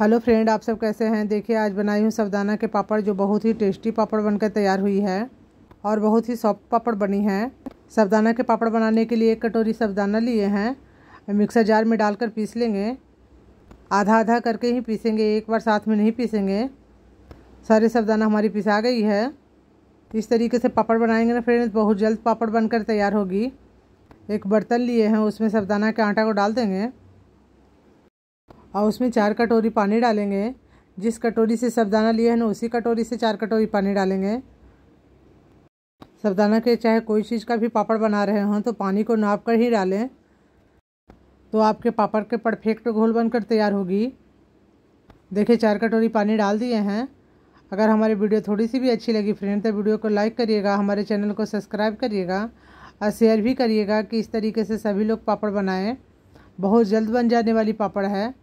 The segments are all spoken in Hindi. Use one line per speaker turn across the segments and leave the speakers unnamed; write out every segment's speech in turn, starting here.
हेलो फ्रेंड, आप सब कैसे हैं? देखिए, आज बनाई हूँ साबुदाना के पापड़, जो बहुत ही टेस्टी पापड़ बनकर तैयार हुई है और बहुत ही सॉफ्ट पापड़ बनी है। साबुदाना के पापड़ बनाने के लिए एक कटोरी साबुदाना लिए हैं। मिक्सर जार में डालकर पीस लेंगे। आधा आधा करके ही पीसेंगे, एक बार साथ में नहीं पीसेंगे। सारे साबुदाना हमारी पिसा गई है। इस तरीके से पापड़ बनाएँगे ना फ्रेंड्स बहुत जल्द पापड़ बनकर तैयार होगी। एक बर्तन लिए हैं, उसमें साबुदाना के आटा को डाल देंगे। और उसमें चार कटोरी पानी डालेंगे। जिस कटोरी से सबदाना लिया है ना उसी कटोरी से चार कटोरी पानी डालेंगे। सबदाना के चाहे कोई चीज़ का भी पापड़ बना रहे हों तो पानी को नाप कर ही डालें। तो आपके पापड़ के परफेक्ट घोल बनकर तैयार होगी। देखिए, चार कटोरी पानी डाल दिए हैं। अगर हमारी वीडियो थोड़ी सी भी अच्छी लगी, फ्रेंड तो वीडियो को लाइक करिएगा, हमारे चैनल को सब्सक्राइब करिएगा और शेयर भी करिएगा कि इस तरीके से सभी लोग पापड़ बनाएँ। बहुत जल्द बन जाने वाली पापड़ है।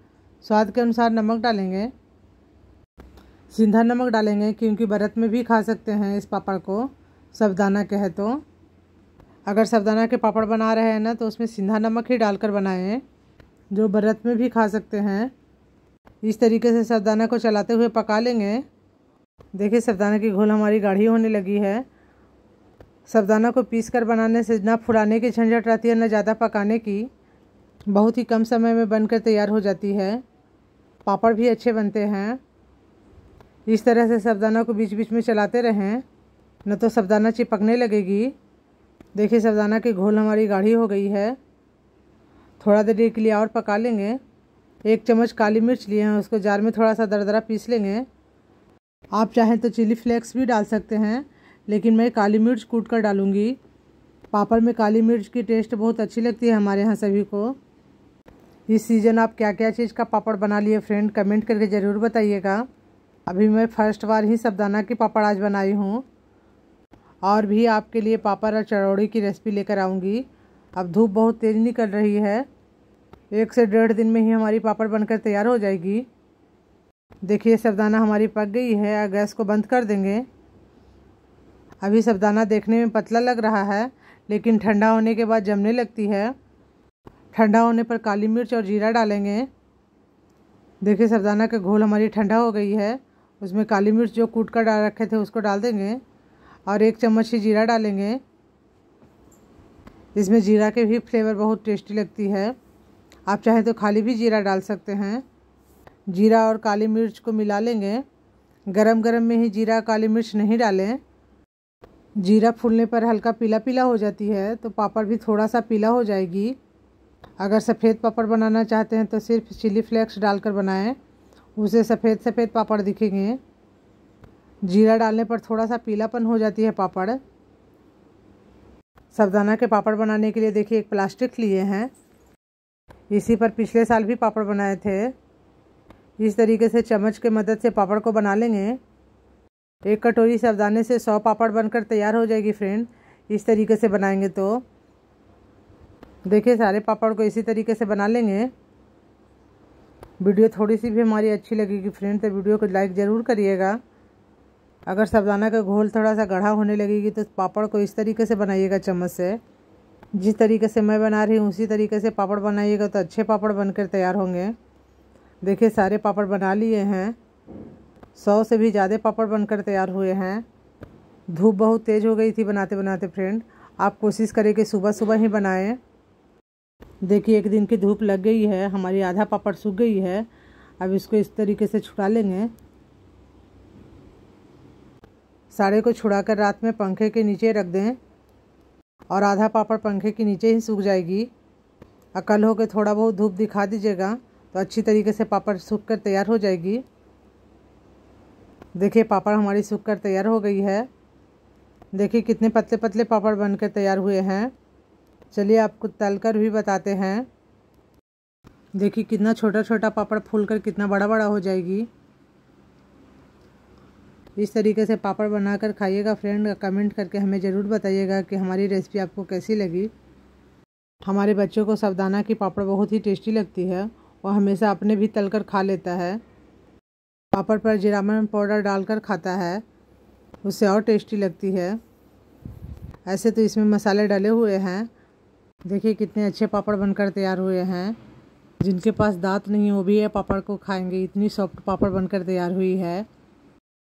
स्वाद के अनुसार नमक डालेंगे। सिंधा नमक डालेंगे क्योंकि व्रत में भी खा सकते हैं इस पापड़ को सबदाना के तो। अगर सबदाना के पापड़ बना रहे हैं ना तो उसमें सिंधा नमक ही डालकर बनाएँ, जो व्रत में भी खा सकते हैं। इस तरीके से सबदाना को चलाते हुए पका लेंगे। देखिए सबदाना की घोल हमारी गाढ़ी होने लगी है। सबदाना को पीस कर बनाने से ना फुलाने की झंझट रहती है, ना ज़्यादा पकाने की। बहुत ही कम समय में बनकर तैयार हो जाती है। पापड़ भी अच्छे बनते हैं। इस तरह से सबदाना को बीच बीच में चलाते रहें, न तो सबदाना चिपकने लगेगी। देखिए सबदाना की घोल हमारी गाढ़ी हो गई है। थोड़ा देर के लिए और पका लेंगे। एक चम्मच काली मिर्च लिए हैं, उसको जार में थोड़ा सा दरदरा पीस लेंगे। आप चाहें तो चिली फ्लेक्स भी डाल सकते हैं, लेकिन मैं काली मिर्च कूट कर डालूँगी। पापड़ में काली मिर्च की टेस्ट बहुत अच्छी लगती है हमारे यहाँ सभी को। इस सीज़न आप क्या क्या चीज़ का पापड़ बना लिए फ्रेंड कमेंट करके ज़रूर बताइएगा। अभी मैं फ़र्स्ट बार ही सबदाना की पापड़ आज बनाई हूँ। और भी आपके लिए पापड़ और चरौड़ी की रेसिपी लेकर आऊँगी। अब धूप बहुत तेज़ निकल रही है। एक से डेढ़ दिन में ही हमारी पापड़ बनकर तैयार हो जाएगी। देखिए, सबदाना हमारी पक गई है गैस को बंद कर देंगे। अभी सबदाना देखने में पतला लग रहा है, लेकिन ठंडा होने के बाद जमने लगती है। ठंडा होने पर काली मिर्च और जीरा डालेंगे। देखिए सरदाना का घोल हमारी ठंडा हो गई है। उसमें काली मिर्च जो कूट कर डाल रखे थे उसको डाल देंगे और एक चम्मच ही जीरा डालेंगे। इसमें जीरा के भी फ्लेवर बहुत टेस्टी लगती है। आप चाहें तो खाली भी जीरा डाल सकते हैं। जीरा और काली मिर्च को मिला लेंगे। गरम गरम में ही जीरा काली मिर्च नहीं डालें। जीरा फूलने पर हल्का पीला पीला हो जाती है तो पापड़ भी थोड़ा सा पीला हो जाएगी। अगर सफ़ेद पापड़ बनाना चाहते हैं तो सिर्फ़ चिली फ्लेक्स डालकर बनाएँ। उसे सफ़ेद सफ़ेद पापड़ दिखेंगे। जीरा डालने पर थोड़ा सा पीलापन हो जाती है पापड़। सबदाना के पापड़ बनाने के लिए देखिए, एक प्लास्टिक लिए हैं। इसी पर पिछले साल भी पापड़ बनाए थे। इस तरीके से चम्मच के मदद से पापड़ को बना लेंगे। एक कटोरी साबुदाने से सौ पापड़ बनकर तैयार हो जाएगी फ्रेंड। इस तरीके से बनाएँगे तो। देखिए, सारे पापड़ को इसी तरीके से बना लेंगे। वीडियो थोड़ी सी भी हमारी अच्छी लगेगी फ्रेंड तो वीडियो को लाइक ज़रूर करिएगा। अगर साबुदाना का घोल थोड़ा सा गढ़ा होने लगेगी तो पापड़ को इस तरीके से बनाइएगा चम्मच से। जिस तरीके से मैं बना रही हूँ, उसी तरीके से पापड़ बनाइएगा तो अच्छे पापड़ बनकर तैयार होंगे। देखिए, सारे पापड़ बना लिए हैं। सौ से भी ज़्यादा पापड़ बनकर तैयार हुए हैं। धूप बहुत तेज़ हो गई थी बनाते बनाते फ्रेंड। आप कोशिश करें कि सुबह सुबह ही बनाएँ। देखिए, एक दिन की धूप लग गई है, हमारी आधा पापड़ सूख गई है। अब इसको इस तरीके से छुड़ा लेंगे। साड़े को छुड़ाकर रात में पंखे के नीचे रख दें और आधा पापड़ पंखे के नीचे ही सूख जाएगी। अकल हो के थोड़ा बहुत धूप दिखा दीजिएगा तो अच्छी तरीके से पापड़ सूख कर तैयार हो जाएगी। देखिए, पापड़ हमारी सूख कर तैयार हो गई है। देखिए, कितने पतले पतले पापड़ बनकर तैयार हुए हैं। चलिए आपको तल कर भी बताते हैं। देखिए कितना छोटा छोटा पापड़ फूल कर कितना बड़ा बड़ा हो जाएगी। इस तरीके से पापड़ बनाकर खाइएगा फ्रेंड, कमेंट करके हमें ज़रूर बताइएगा कि हमारी रेसिपी आपको कैसी लगी। हमारे बच्चों को सावधाना की पापड़ बहुत ही टेस्टी लगती है और हमेशा अपने भी तल कर खा लेता है। पापड़ पर जीरामन पाउडर डालकर खाता है, उससे और टेस्टी लगती है। ऐसे तो इसमें मसाले डले हुए हैं। देखिए कितने अच्छे पापड़ बनकर तैयार हुए हैं। जिनके पास दांत नहीं, वो भी है पापड़ को खाएँगे। इतनी सॉफ्ट पापड़ बनकर तैयार हुई है।